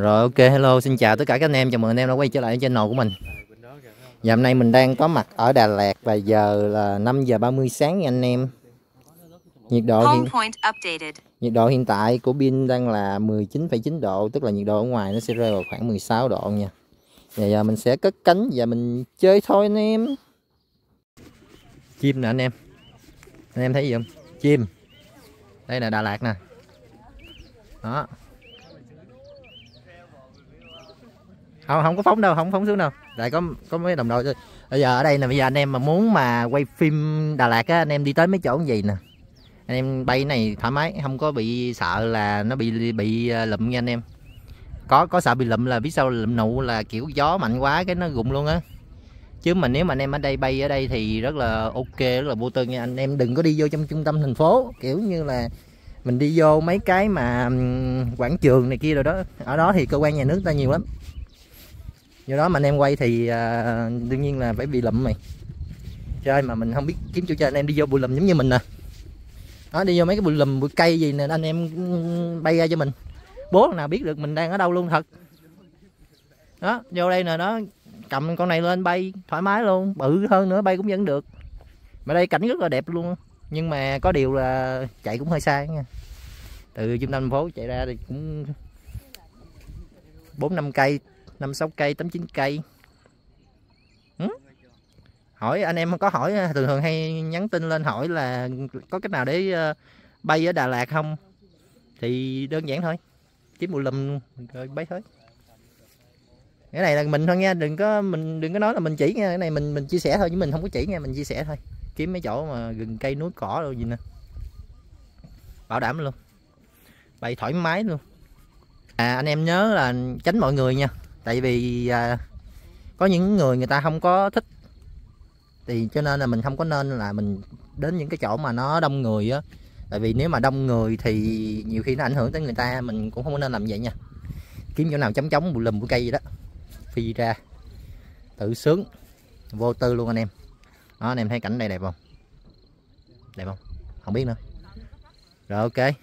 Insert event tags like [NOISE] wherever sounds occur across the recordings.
Rồi ok hello xin chào tất cả các anh em. Chào mừng anh em đã quay trở lại channel của mình. Và hôm nay mình đang có mặt ở Đà Lạt và giờ là 5 giờ 30 sáng nha anh em. Nhiệt độ hiện, nhiệt độ hiện tại của pin đang là 19,9 độ Tức là nhiệt độ ở ngoài nó sẽ rơi vào khoảng 16 độ nha. Và giờ mình sẽ cất cánh và mình chơi thôi anh em. Chim nè anh em. Anh em thấy gì không? Chim. Đây là Đà Lạt nè. Đó không không có phóng đâu, không phóng xuống đâu. Lại có có mấy đồng đội thôi bây giờ ở đây nè, bây giờ anh em mà muốn mà quay phim Đà Lạt á, anh em đi tới mấy chỗ gì nè. Anh em bay này thoải mái, không có bị sợ là nó bị bị ờ, lụm nha anh em. Có có sợ bị lụm là biết sao lụm nụ là kiểu gió mạnh quá cái nó gụng luôn á. Chứ mà nếu mà anh em ở đây bay ở đây thì rất là ok, rất là vô tư nha. Anh em đừng có đi vô trong trung tâm thành phố, kiểu như là mình đi vô mấy cái mà quảng trường này kia rồi đó. Ở đó thì cơ quan nhà nước ta nhiều lắm do đó mà anh em quay thì à, đương nhiên là phải bị lụm mày. Chơi mà mình không biết kiếm chỗ chơi anh em đi vô bụi lùm giống như mình nè. Đó đi vô mấy cái bụi lùm bụi cây gì nè anh em bay ra cho mình. Bố nào biết được mình đang ở đâu luôn thật. Đó vô đây nè đó cầm con này lên bay thoải mái luôn bự hơn nữa bay cũng vẫn được. Mà đây cảnh rất là đẹp luôn nhưng mà có điều là chạy cũng hơi xa nha. Từ trung tâm thành phố chạy ra thì cũng bốn năm cây năm sáu cây, tám chín cây. Ừ? hỏi, anh em có hỏi à, thường thường hay nhắn tin lên hỏi là có cách nào để ờ, bay ở Đà Lạt không? Thì đơn giản thôi, kiếm bụi lùm rồi bay thôi. Cái này là mình thôi nha, đừng có, mình đừng có nói là mình chỉ nha, cái này mình mình chia sẻ thôi, chứ mình không có chỉ nha, mình chia sẻ thôi. Kiếm mấy chỗ mà gần cây, núi, cỏ đâu gì nè. Bảo đảm luôn, bay thoải mái luôn. À anh em nhớ là tránh mọi người nha tại vì à, có những người người ta không có thích. Thì cho nên là mình không có nên là mình đến những cái chỗ mà nó đông người á. Tại vì nếu mà đông người thì nhiều khi nó ảnh hưởng tới người ta mình cũng không có nên làm vậy nha. Kiếm chỗ nào chống chống bụi lùm bụi cây gì đó. Phi ra. Tự sướng. Vô tư luôn anh em. Đó anh em thấy cảnh đây đẹp không? Đẹp không? Không biết nữa. Rồi ok.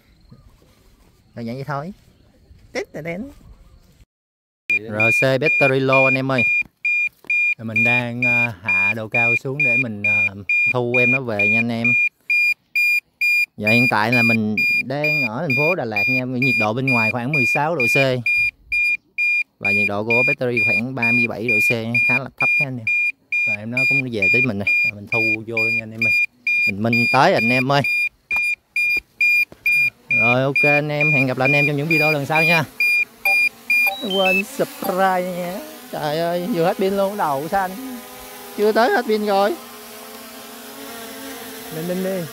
Đơn giản vậy thôi. Tết đến RC battery low anh em ơi. Mình đang ờ, hạ độ cao xuống để mình ờ, thu em nó về nha anh em. Và hiện tại là mình đang ở thành phố Đà Lạt nha Nhiệt độ bên ngoài khoảng 16 độ C. Và nhiệt độ của battery khoảng 37 độ C Khá là thấp nha anh em. Và em nó cũng về tới mình rồi Mình thu vô luôn nha anh em ơi. Mình minh tới anh em ơi. Rồi ok anh em. Hẹn gặp lại anh em trong những video lần sau nha quên subscribe nha. Trời ơi, vừa hết pin luôn đầu xanh chưa tới hết pin rồi. Lên lên đi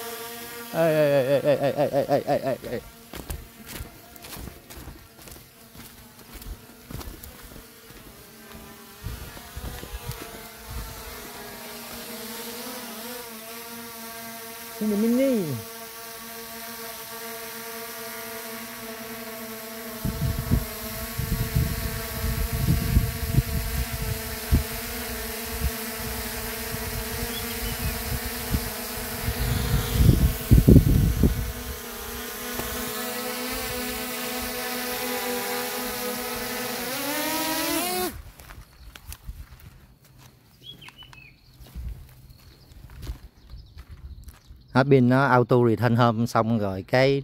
ê ê ê ê ê ê ê ê ê ê Mini mini hết pin nó auto return home xong rồi cái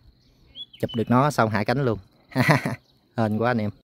chụp được nó xong hạ cánh luôn. [LAUGHS] Hên quá anh em.